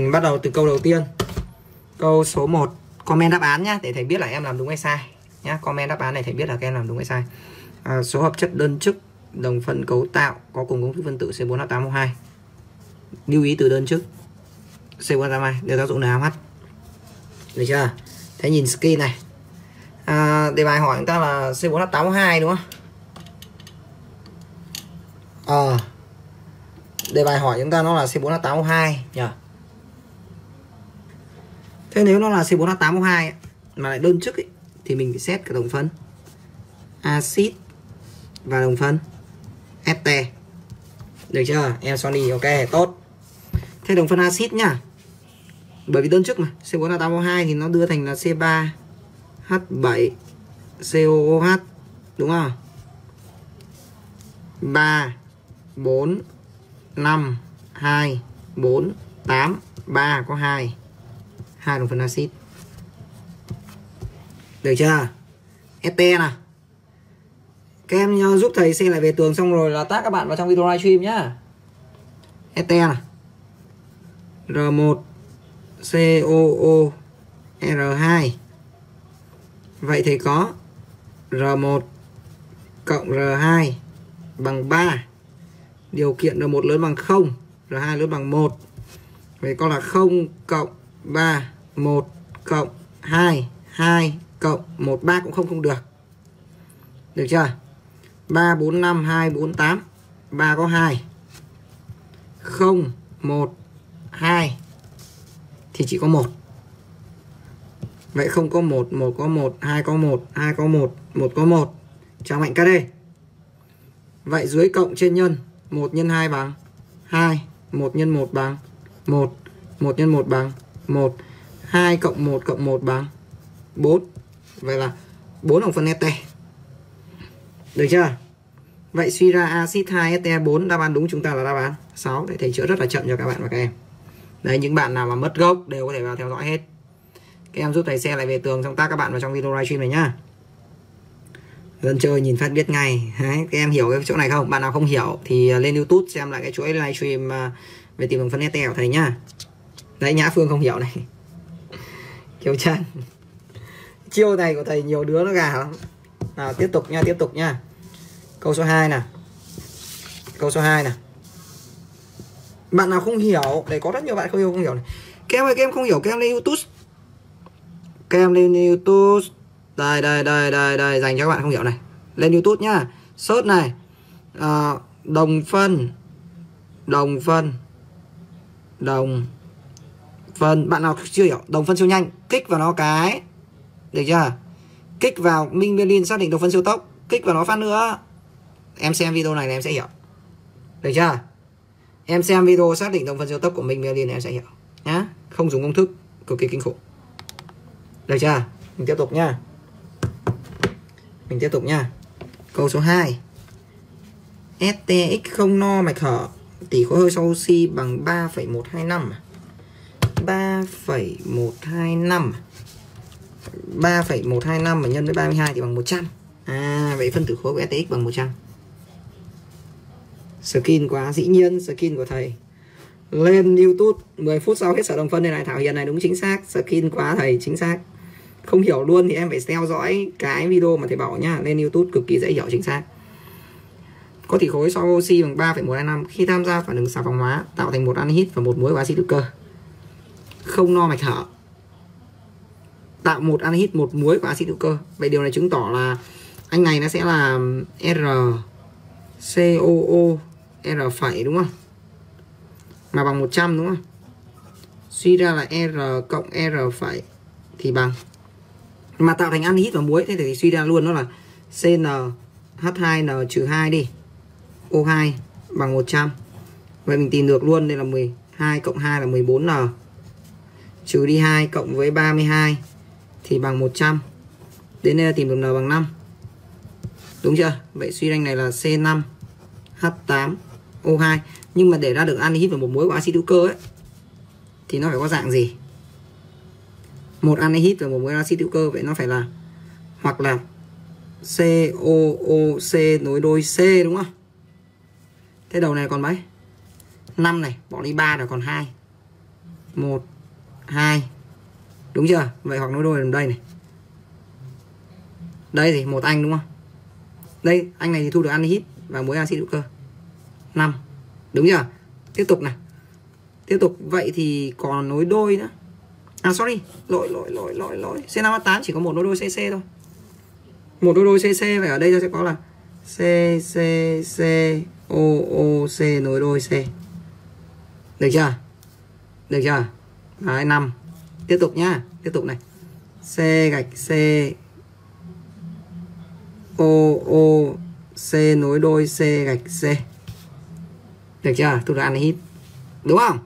mình bắt đầu từ câu đầu tiên. Câu số 1 comment đáp án nhá để thầy biết là em làm đúng hay sai. Nhá comment đáp án này thầy biết là các em làm đúng hay sai. À, số hợp chất đơn chức đồng phân cấu tạo có cùng công thức phân tử C4H8O2 lưu ý từ đơn chức C4H8O2 đều tác dụng NaOH được chưa? Thế nhìn skin này. À, đề bài hỏi chúng ta là C4H8O2 đúng không? Ờ. À, đề bài hỏi chúng ta nó là C4H8O2 nhỉ thế nếu nó là C4H8O2 mà lại đơn chức ấy, thì mình phải xét cả đồng phân. Axit và đồng phân. Este được chưa? Em Sony ok tốt. Thế đồng phân axit nhá. Bởi vì đơn chức mà C4H8O2 thì nó đưa thành là C3H7 COOH đúng không? 3 4 5 2 4 8 3 có 2 hai đồng phần axit được chưa? ST nào? Các em giúp thầy xem lại về tường xong rồi là tác các bạn vào trong video livestream nhá. ST nào? R1 COO R2 Vậy thì có R1 cộng R2 bằng 3 Điều kiện R1 lớn bằng 0 R2 lớn bằng 1 Vậy con là 0 cộng 3 1 cộng 2 2 cộng 1 3 cũng không không được. Được chưa? 3 4 5 2 4 8 3 có 2 0 1 2 thì chỉ có một. Vậy không có một một có một, hai có một, hai có một một có một. Chào mạnh KD vậy dưới cộng trên nhân, một nhân hai bằng hai, một nhân một bằng một một nhân một bằng một hai cộng một cộng một bằng bốn. Vậy là bốn đồng phân ete. Được chưa? Vậy suy ra axit 2 ete 4 đáp án đúng chúng ta là đáp án 6 để thầy chữa rất là chậm cho các bạn và các em. Đấy những bạn nào mà mất gốc đều có thể vào theo dõi hết. Các em giúp thầy xe lại về tường xong tác các bạn vào trong video livestream này nhá. Dân chơi nhìn phát biết ngay. Đấy, các em hiểu cái chỗ này không? Bạn nào không hiểu thì lên youtube xem lại cái chuỗi livestream à, về tìm đồng phân ete của thầy nhá. Đấy nhã phương không hiểu này kiều chân chiêu này của thầy nhiều đứa nó gà lắm. Nào tiếp tục nha tiếp tục nha. Câu số 2 nè câu số 2 nè bạn nào không hiểu để có rất nhiều bạn không hiểu không hiểu này. Các em ơi các em không hiểu các em lên youtube. Các em lên youtube. Đây đây đây đây đây dành cho các bạn không hiểu này. Lên youtube nhá. Search này. À, đồng phân. Đồng phân. Đồng phần bạn nào chưa hiểu đồng phân siêu nhanh kích vào nó cái. Được chưa? Kích vào minh berlin xác định đồng phân siêu tốc kích vào nó phát nữa. Em xem video này là em sẽ hiểu. Được chưa? Em xem video xác định đồng phân siêu tốc của minh berlin em sẽ hiểu. Nhá không dùng công thức cực kỳ kinh khủng. Được chưa? Mình tiếp tục nhá. Mình tiếp tục nhá. Câu số 2 STX không no mạch hở tỷ khối hơi sau oxy bằng 3,125 3,125 3,125 mà nhân với 32 thì bằng 100 À vậy phân tử khối của STX bằng 100 skin quá dĩ nhiên skin của thầy. Lên youtube 10 phút sau hết sở đồng phân đây này thảo hiền này đúng chính xác. Skin quá thầy chính xác. Không hiểu luôn thì em phải theo dõi cái video mà thầy bảo nhá. Lên youtube cực kỳ dễ hiểu chính xác. Có tỷ khối so oxy bằng 3,125 khi tham gia phản ứng xà phòng hóa tạo thành một anhydride và một muối của axit hữu cơ không no mạch thở tạo một anhydride một muối của axit hữu cơ vậy điều này chứng tỏ là anh này nó sẽ là um, R COO R phẩy, đúng không? Mà bằng 100 đúng không? Suy ra là R cộng R phẩy thì bằng mà tạo thành anhydride và muối, thế thì suy ra luôn nó là CN H2N trừ 2 đi. O2 bằng 100. Vậy mình tìm được luôn, đây là 12 cộng 2 là 14N. Trừ đi 2 cộng với 32 thì bằng 100. Đến đây là tìm được N bằng 5. Đúng chưa? Vậy suy ra này là C5 H8 O2 nhưng mà để ra được anhydride và một muối của axit hữu cơ ấy, thì nó phải có dạng gì một anhydride và một muối axit hữu cơ, vậy nó phải là, hoặc là COOC nối đôi C, đúng không thế đầu này còn mấy 5 này, bỏ đi 3 rồi còn 2 1 2 đúng chưa? Vậy hoặc nối đôi ở đây này. Đây thì một anh đúng không? Đây, anh này thì thu được anhydride và muối axit hữu cơ. 5 đúng chưa? Tiếp tục này. Tiếp tục, vậy thì còn nối đôi nữa. À sorry. Lỗi lỗi lỗi lỗi lỗi. C 5 8 chỉ có một nối đôi cc thôi. Một nối đôi cc vậy ở đây ta sẽ có là c c c, o o, c nối đôi c. Được chưa? Được chưa? Đấy, năm. Tiếp tục nhá. Tiếp tục này. C gạch c. O o, c nối đôi c gạch c. Được chưa? Tôi đã ăn hít. Đúng không?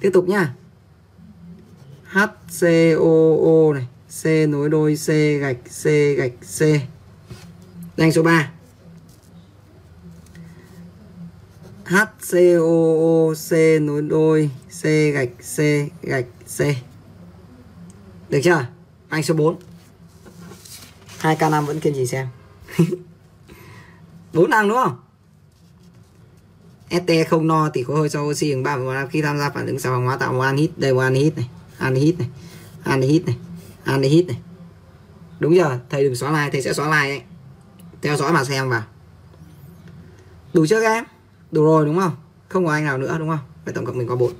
Tiếp tục nhá. H, C, O O này. C nối đôi C gạch C gạch C. Đánh số 3 HCOOC nối đôi, C gạch C gạch C. Được chưa? Anh số 4 2K5 vẫn kiên trì xem. 4 năng đúng không? ST không no thì có hơi cho oxy bằng 3 và khi tham gia phản ứng xào hóa tạo, một anhit đây, một anhit này. Anhit này anhit này anhit này. Đúng chưa? Thầy đừng xóa like, thầy sẽ xóa like ấy. Theo dõi mà xem vào. Đủ chưa các em? Đủ rồi, đúng không? Không có anh nào nữa, đúng không? Vậy tổng cộng mình có bốn.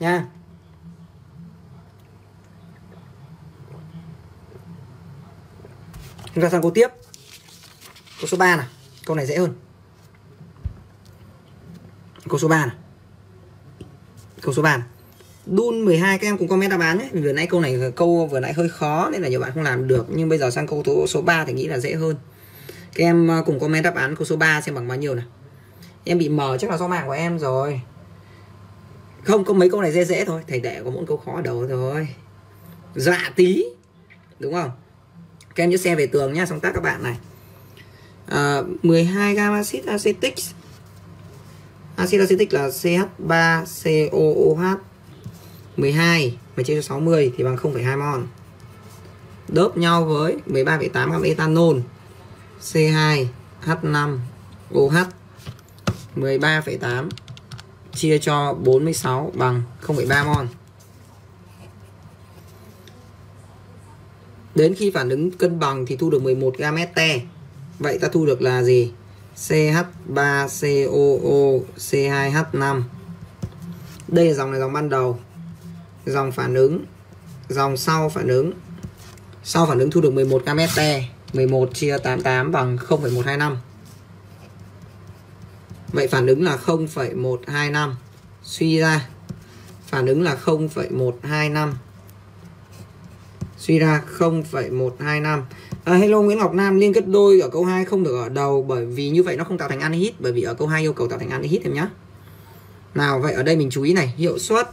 Nha. Chúng ta sang câu tiếp. Câu số 3 này câu này dễ hơn. Câu số 3 này câu số 3 này. Đun 12 các em cùng comment đáp án nhé. Vừa nãy câu này câu vừa nãy hơi khó Nên là nhiều bạn không làm được. Nhưng bây giờ sang câu số 3 thì nghĩ là dễ hơn. Các em ờ, cùng comment đáp án câu số 3 xem bằng bao nhiêu này Em bị mờ chắc là do mạng của em rồi. Không, có mấy câu này dễ dễ thôi. Thầy để có một câu khó ở đầu thôi. Dạ tí Đúng không? Các em nhớ xe về tường nhá Xong tác các bạn này. Ờ, à, 12 gam axit acetic. Acid acetic là CH3COOH 12 mà chia cho 60 thì bằng 0,2 mol. Đớp nhau với 13,8 gam ethanol. C2H5OH 13,8 chia cho 46 bằng 0,3 mol. Đến khi phản ứng cân bằng thì thu được 11 gam este. Vậy ta thu được là gì? CH3COO C2H5 Đây là dòng này dòng ban đầu Dòng phản ứng Dòng sau phản ứng Sau phản ứng thu được 11 gam este 11 chia 88 bằng 0,125 Vậy phản ứng là 0,125 Suy ra. Phản ứng là 0,125 Suy ra 0,125 À, hello Nguyễn Ngọc Nam liên kết đôi ở câu 2 không được ở đầu bởi vì như vậy nó không tạo thành anhydride bởi vì ở câu 2 yêu cầu tạo thành anhydride em nhé. Nào vậy ở đây mình chú ý này, hiệu suất.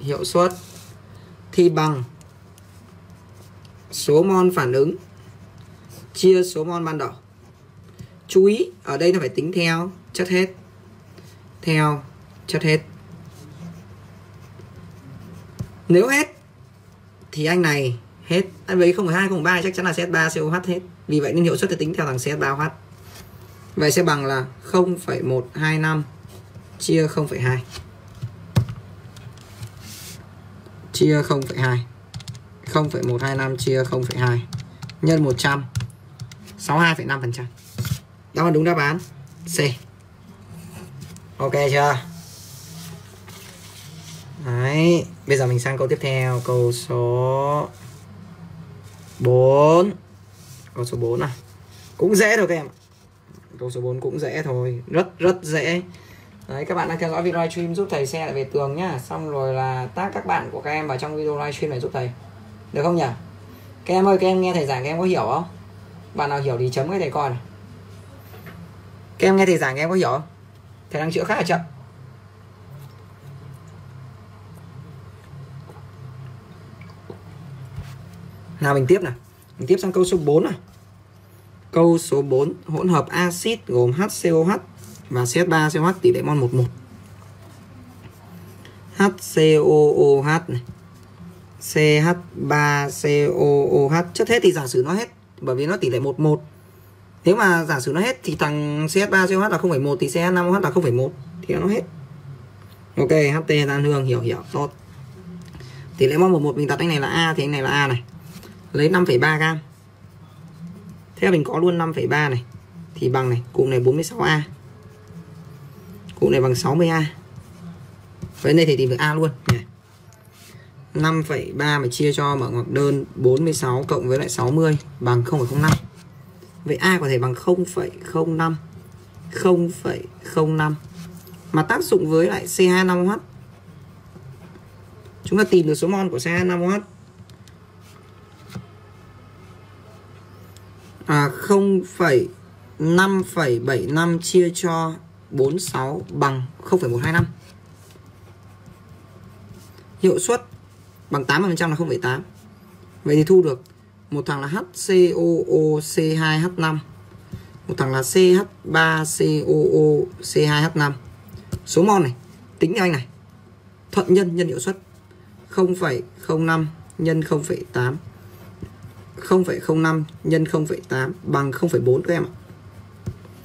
Hiệu suất thì bằng số mol phản ứng chia số mol ban đầu. Chú ý ở đây nó phải tính theo chất hết. Theo chất hết. Nếu hết thì anh này hết. Anh với 0,2 0,3 chắc chắn là CS3 COH hết. Vì vậy nên hiệu suất thì tính theo thằng CS3OH vậy sẽ bằng là 0,125 chia 0,2 chia 0,2 0,125 chia 0,2 nhân 100 62,5% đó là đúng đáp án. C. Ok chưa? Đấy, bây giờ mình sang câu tiếp theo, câu số 4 Câu số 4 này Cũng dễ thôi các em Câu số 4 cũng dễ thôi. Rất rất dễ. Đấy các bạn đang theo dõi video livestream giúp thầy xe lại về tường nhá. Xong rồi là tác các bạn của các em vào trong video livestream này giúp thầy. Được không nhỉ? Các em ơi các em nghe thầy giảng các em có hiểu không? Bạn nào hiểu thì chấm cái thầy coi này. Các em nghe thầy giảng em có hiểu không? Thầy đang chữa khá là chậm. Nào mình tiếp này Mình tiếp sang câu số 4 này Câu số 4 Hỗn hợp axit gồm HCOH và CH3COH tỷ lệ mol 11 HCOOH này. CH3COOH chất hết thì giả sử nó hết bởi vì nó tỷ lệ 11 nếu mà giả sử nó hết thì thằng CH3COH là 0,1 thì CH5OH là 0,1 thì thì nó hết. Ok ht tan hương hiểu hiểu tốt. Tỷ lệ mol 11 mình đặt anh này là a thì anh này là a này. Lấy 5,3 gam thế mình có luôn 5,3 này. Thì bằng này cụm này 46a cụm này bằng 60a vậy đây thì tìm được a luôn. Này. 5,3 mà chia cho mở ngoặc đơn 46 cộng với lại 60 bằng 0,05 Vậy A có thể bằng 0,05 0,05 Mà tác dụng với lại CH5OH Chúng ta tìm được số mol của CH5OH à, 0,5,75 chia cho 46 bằng 0,125 Hiệu suất bằng 80% là 0,8 Vậy thì thu được một thằng là HCOOC2H5 một thằng là CH3COOC2H5 số mol này tính cho anh này. Thuận nhân nhân hiệu suất 0,05 nhân 0,8 0,05 nhân 0,8 bằng 0,4 các em ạ.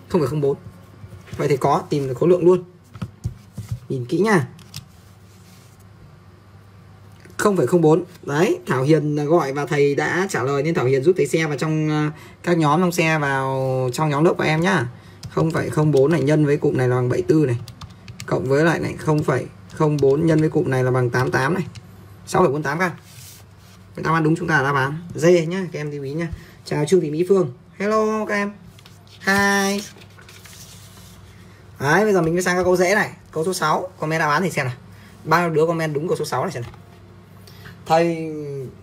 0,04 Vậy thì có tìm được khối lượng luôn. Nhìn kỹ nha. 0,04 đấy Thảo Hiền gọi và thầy đã trả lời nên Thảo Hiền giúp thầy xe vào trong ờ, các nhóm trong xe vào trong nhóm lớp của em nhá. 0,04 này nhân với cụm này là bằng 74 này cộng với lại này 0,04 nhân với cụm này là bằng 88 này. 6,48 các đáp án đúng chúng ta là đáp án D nhá các em lưu ý nhá. Chào Trương Thị Mỹ Phương. Hello các em. Hi. Đấy bây giờ mình mới sang các câu dễ này. Câu số 6 comment đáp án thì xem nào. Bao nhiêu đứa comment đúng câu số 6 này xem nào thầy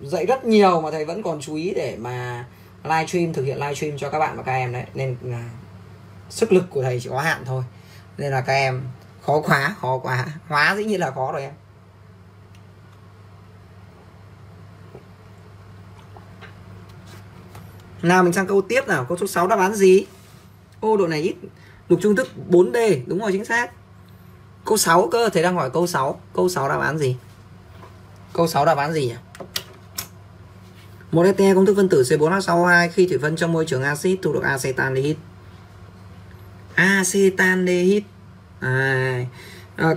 dạy rất nhiều mà thầy vẫn còn chú ý để mà live stream, thực hiện live stream cho các bạn và các em đấy. Nên là sức lực của thầy chỉ có hạn thôi. Nên là các em khó quá khó quá. Hóa dĩ nhiên là khó rồi em. Nào, mình sang câu tiếp nào. Câu số 6 đáp án gì? Ô, độ này ít. Lục trung thức 4D đúng rồi, chính xác. Câu 6 cơ, thầy đang hỏi câu 6 câu 6 đáp án gì? Câu 6 đáp án gì nhỉ? Một ete công thức phân tử C4H8O2 khi thủy phân trong môi trường axit thu được acetaldehyde. Acetaldehyde. À, à,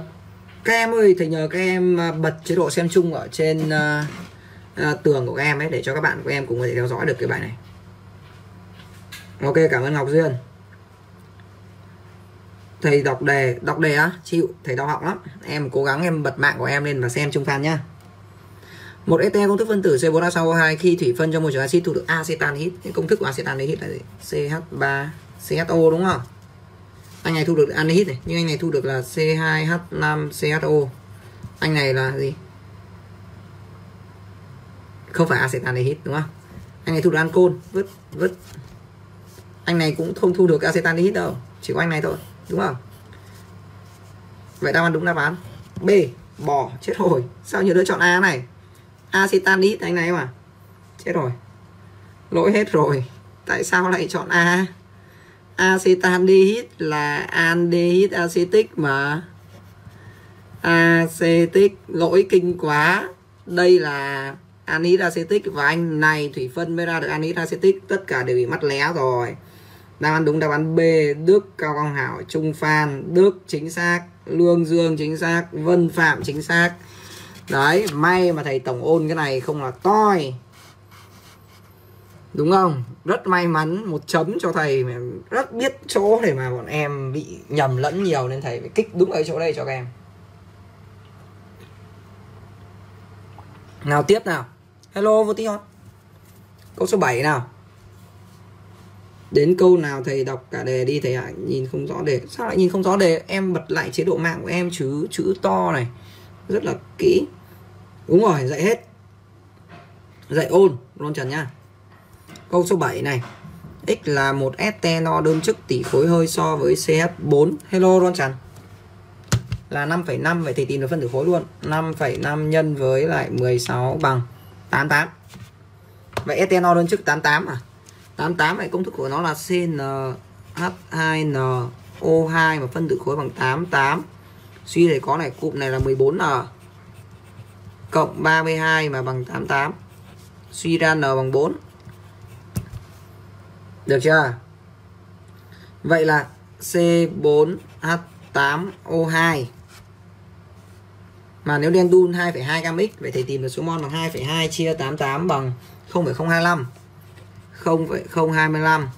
các em ơi, thầy nhờ các em à, bật chế độ xem chung ở trên uh, uh, tường của các em ấy để cho các bạn của em cùng có thể theo dõi được cái bài này. Ok, cảm ơn Ngọc Duyên. Thầy đọc đề, đọc đề á, chịu, thầy đau học lắm. Em cố gắng em bật mạng của em lên và xem chung fan nhá một ete công thức phân tử C4H2O2 khi thủy phân trong môi trường axit thu được acetaldehyde công thức của acetaldehyde là gì? CH3 CHO đúng không? Anh này thu được anhit này, nhưng anh này thu được là C2H5CHO anh này là gì? Không phải acetanhit đúng không? Anh này thu được ancol, vứt vứt. Anh này cũng không thu được acetanhit đâu, chỉ có anh này thôi, đúng không? Vậy đáp án đúng đáp án. B. Bỏ chết rồi sao nhiều đứa chọn A này? Acetanit anh này mà chết rồi, lỗi hết rồi, tại sao lại chọn a? Acetaldehyde là aldehyde acetic mà. Acetic, lỗi kinh quá. Đây là anhydride acetic và anh này thủy phân mới ra được anhydride acetic, tất cả đều bị mất lé rồi. Đáp án đúng, đáp án B, Đức, Cao Quang Hảo, Trung Phan, Đức, chính xác, Lương Dương, chính xác, Vân Phạm, chính xác đấy, may mà thầy tổng ôn cái này không là toi. Đúng không? Rất may mắn, một chấm cho thầy mà rất biết chỗ để mà bọn em bị nhầm lẫn nhiều nên thầy phải kích đúng ở chỗ đây cho các em. Nào tiếp nào. Hello, vô tí không câu số 7 nào. Đến câu nào thầy đọc cả đề đi thầy ạ. Nhìn không rõ đề. Sao lại nhìn không rõ đề? Em bật lại chế độ mạng của em chứ. Chữ to này rất là kỹ. Đúng rồi dạy hết. Dạy ôn luôn trần nha. Câu số 7 này. X là một no đơn chức tỷ khối hơi so với ch4 hello luôn trần. Là 5,5 vậy thì tìm được phân tử khối luôn. 5,5 nhân với lại 16 bằng 88 vậy no đơn chức 88 à? 88 vậy công thức của nó là CnH2nO2 mà phân tử khối bằng 88 suy để có này cụm này là 14n cộng 32 mà bằng 88 suy ra n bằng 4 được chưa? Vậy là C4H8O2 mà nếu đen đun 2,2 gam x vậy thì tìm được số mol bằng 2,2 chia 88 bằng 0,025 0,025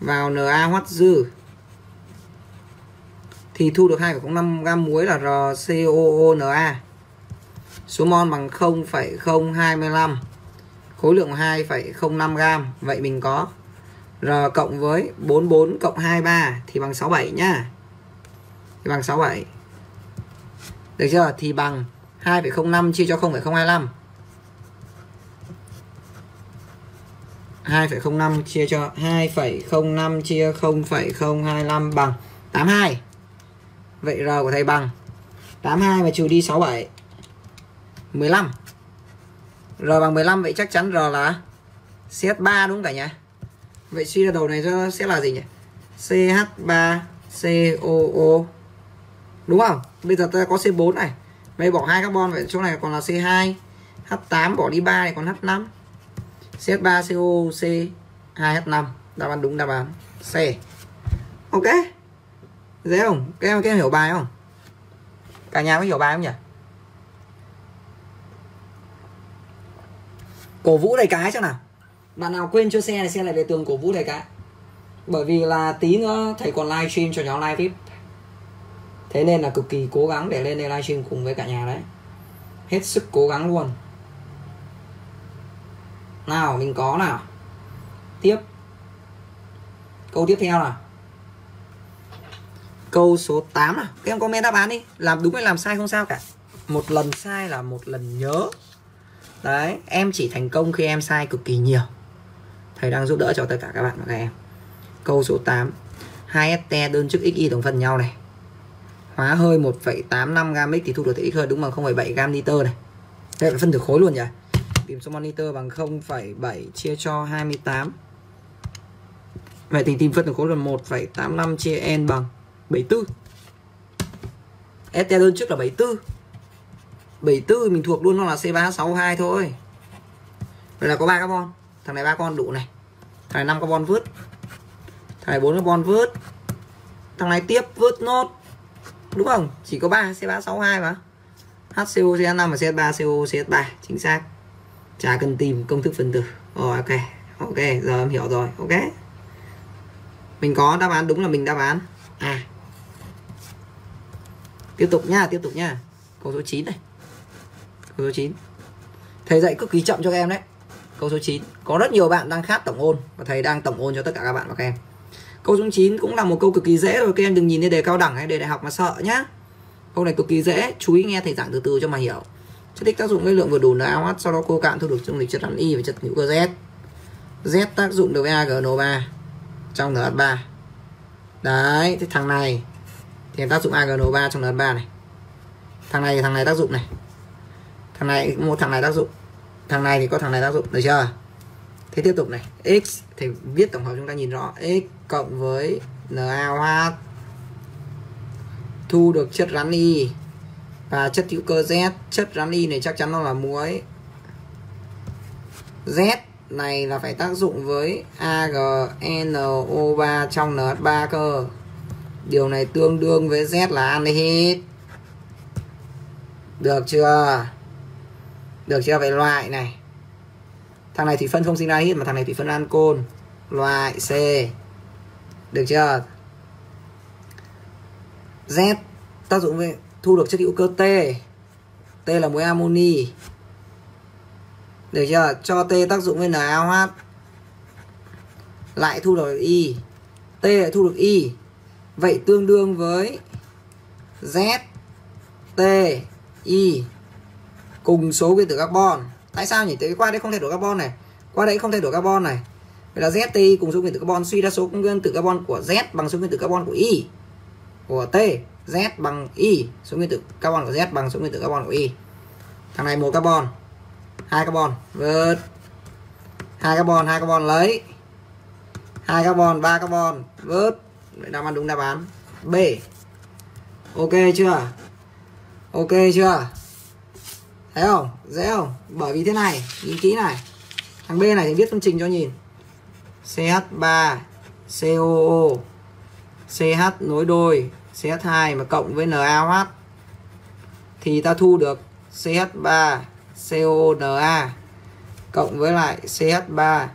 vào Na hoắt dư thì thu được 2,05 gam muối là RCOONA số mol bằng 0,025 khối lượng 2,05 gam. Vậy mình có R cộng với 44 cộng 23 thì bằng 67 nhá. Thì bằng 67 được chưa? Thì bằng 2,05 chia cho 0,025 2,05 chia cho 2,05 chia 0,025 bằng 82 Vậy R của thầy bằng. 82 mà trừ đi 67 15 R bằng 15 vậy chắc chắn R là CH3 đúng cả nhà Vậy suy ra đầu này cho sẽ là gì nhỉ? CH3COO Đúng không? Bây giờ ta có C4 này. Vậy bỏ hai carbon, vậy chỗ này còn là C2 H8 bỏ đi 3 này còn H5 CH3CO C2H5 đáp án đúng, đáp án C. Ok dễ không? Các em các em hiểu bài không? Cả nhà có hiểu bài không nhỉ? Cổ vũ đầy cái chắc nào. Bạn nào quên cho xe này, xe lại về tường cổ vũ đầy cái. Bởi vì là tí nữa thầy còn live stream cho nhóm live vip. Thế nên là cực kỳ cố gắng để lên đây live stream cùng với cả nhà đấy. Hết sức cố gắng luôn. Nào, mình có nào. Tiếp. Câu tiếp theo nào câu số 8 nào các em comment đáp án đi. Làm đúng hay làm sai không sao cả. Một lần sai là một lần nhớ. Đấy em chỉ thành công khi em sai cực kỳ nhiều. Thầy đang giúp đỡ cho tất cả các bạn và các em. Câu số 8 2 ST đơn chức XY tổng phần nhau này. Hóa hơi 1,85 gam x thì thu được thể x hơi đúng bằng 0,7 gam liter này. Đây phải phân tử khối luôn nhỉ? Tìm số monitor bằng 0,7 chia cho 28 Vậy thì tìm phân tử khối là 1,85 chia n bằng 0,7 74 ST đơn trước là 74 74 mình thuộc luôn, nó là C362 thôi. Vậy là có 3 carbon. Thằng này 3 con đủ này. Thằng này 5 carbon vớt. Thằng này 4 carbon vớt. Thằng này tiếp vớt nốt. Đúng không? Chỉ có 3 C362 mà. HCO CH5 và CH3CO CH3 Chính xác. Chả cần tìm công thức phân tử. Rồi ok. Ok, giờ em hiểu rồi. Ok. Mình có đáp án đúng là mình đáp án à tiếp tục nha, tiếp tục nha. Câu số 9 này. Câu số 9 thầy dạy cực kỳ chậm cho các em đấy. Câu số 9 có rất nhiều bạn đang khát tổng ôn và thầy đang tổng ôn cho tất cả các bạn và các em. Câu số 9 cũng là một câu cực kỳ dễ rồi các em đừng nhìn lên đề cao đẳng hay đề đại học mà sợ nhá. Câu này cực kỳ dễ. Chú ý nghe thầy giảng từ từ cho mà hiểu. Chất tích tác dụng với lượng vừa đủ NaOH sau đó cô cạn, thu được dung dịch chất rắn Y và chất hữu cơ Z. Z tác dụng được với AgNO3 trong NH3 đấy thì thằng này thì tác dụng AgNO3 trong lần 3 này. Thằng này thằng này tác dụng này. Thằng này, một thằng này tác dụng. Thằng này thì có thằng này tác dụng, được chưa? Thế tiếp tục này. X thì viết tổng hợp chúng ta nhìn rõ. X cộng với NaOH thu được chất rắn y và chất hữu cơ Z. Chất rắn y này chắc chắn nó là muối. Z này là phải tác dụng với AgNO3 trong NH3 cơ điều này tương đương với Z là aldehyde được chưa? Được chưa? Vậy loại này. Thằng này thủy phân không sinh ra hít mà thằng này thủy phân ancol loại C. Được chưa? Z tác dụng với thu được chất hữu cơ T. T là muối amoni được chưa? Cho T tác dụng với NaOH. Lại thu được Y T lại thu được Y vậy tương đương với Z, T Y cùng số nguyên tử carbon. Tại sao nhỉ? Tới qua đây không thay đổi carbon này. Qua đây không thay đổi carbon này. Vậy là Z, T Y cùng số nguyên tử carbon suy ra số nguyên tử carbon của Z bằng số nguyên tử carbon của Y của T, Z bằng Y số nguyên tử carbon của Z bằng số nguyên tử carbon của Y thằng này một carbon, hai carbon, vượt. Hai carbon hai carbon lấy. Hai carbon, ba carbon vớt đáp án đúng đáp án. B. Ok chưa? Ok chưa? Thấy không? Dễ không? Bởi vì thế này, nhìn kỹ này. Thằng B này thì viết phương trình cho nhìn. CH3 COO CH nối đôi CH2 mà cộng với NaOH thì ta thu được CH3 CONa cộng với lại CH3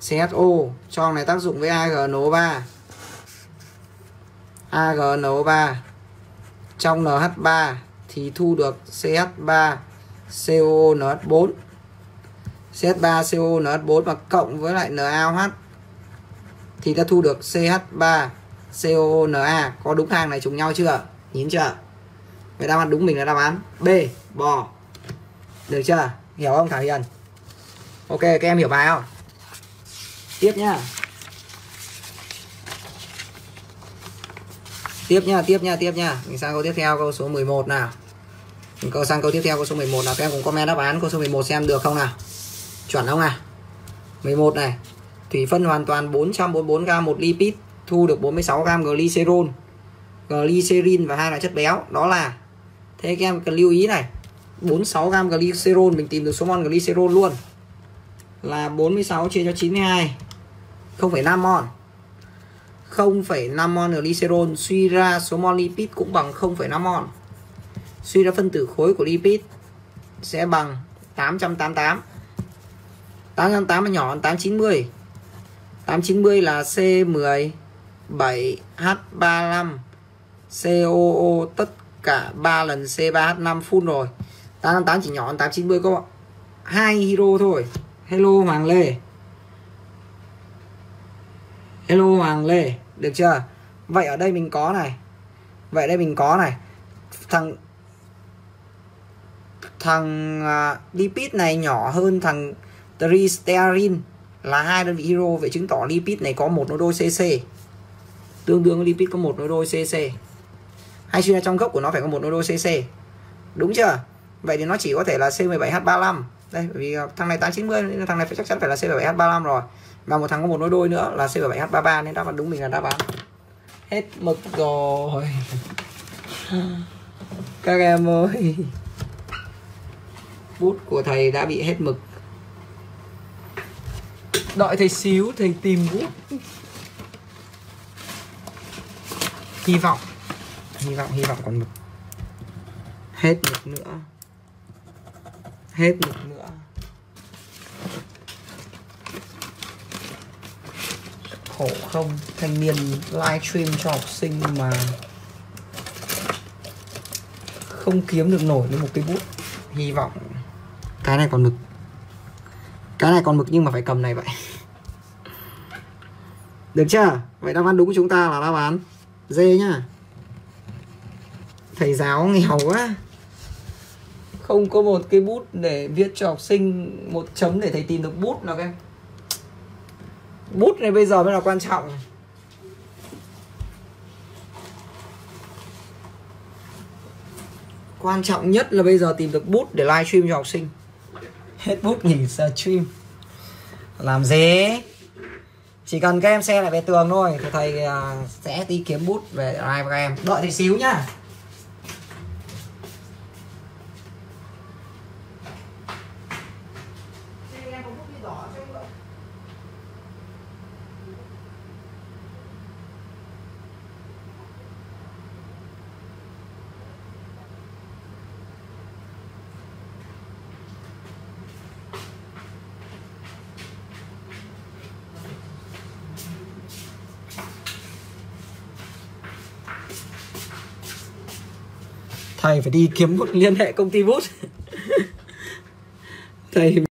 CHO cho này tác dụng với AgNO3 AgNO3 trong NH3 thì thu được CH3 CONH4 CH3 CONH4 và cộng với lại NaOH thì ta thu được CH3 CONA có đúng hàng này trùng nhau chưa? Nhìn chưa? Vậy đáp án đúng mình là đáp án B, bò. Được chưa? Hiểu không, Thảo Hiền? Ok, các em hiểu bài không? Tiếp nhá. Tiếp nhá tiếp nhá tiếp nhá. Mình sang câu tiếp theo câu số 11 nào. Mình câu sang câu tiếp theo câu số 11 nào. Các em cũng comment đáp án câu số 11 xem được không nào? Chuẩn không nào? 11 này. Thủy phân hoàn toàn 444 g một lipid thu được 46 g glycerol glycerin và hai loại chất béo. Đó là thế các em cần lưu ý này. 46 g glycerol mình tìm được số mol glycerol luôn. Là 46 chia cho 92 0,5 mol. 0,5 mol glycerol suy ra số mol lipid cũng bằng 0,5 mol suy ra phân tử khối của lipid sẽ bằng 888 888 là nhỏ hơn 890 890 là C17H35 COO tất cả 3 lần C3H5 full rồi. 888 chỉ nhỏ hơn 890 có hai hero thôi. Hello Hoàng Lê. Hello Hoàng Lê Được chưa? Vậy ở đây mình có này. Vậy đây mình có này. Thằng Thằng uh, lipid này nhỏ hơn thằng tristerin là hai đơn vị hero vậy chứng tỏ lipid này có một nối đôi CC tương đương lipid có một nối đôi CC hay suy ra trong gốc của nó phải có một nối đôi CC đúng chưa? Vậy thì nó chỉ có thể là C17H35 đây bởi vì à, thằng này 890 nên thằng này phải chắc chắn phải là C17H35 rồi và một thằng có một nối đôi nữa là C17H33 nên đáp án đúng mình là đáp án. Hết mực rồi. Các em ơi. Bút của thầy đã bị hết mực. Đợi thầy xíu, thầy tìm bút. Hy vọng. Hy vọng hy vọng còn mực. Hết mực nữa. Hết mực nữa. Khổ không? Thanh niên livestream cho học sinh mà không kiếm được nổi với một cái bút. Hy vọng cái này còn mực. Cái này còn mực nhưng mà phải cầm này vậy. Được chưa? Vậy đáp án đúng của chúng ta là đáp án D nhá. Thầy giáo nghèo quá. Không có một cái bút để viết cho học sinh một chấm để thầy tìm được bút nào các em bút này bây giờ mới là quan trọng. Quan trọng nhất là bây giờ tìm được bút để live stream cho học sinh. Hết bút nghỉ stream. Làm gì? Chỉ cần các em xe lại về tường thôi, thì thầy à, sẽ đi kiếm bút về live các em. Đợi thì xíu nhá. Thầy phải đi kiếm một liên hệ công ty bút. Thầy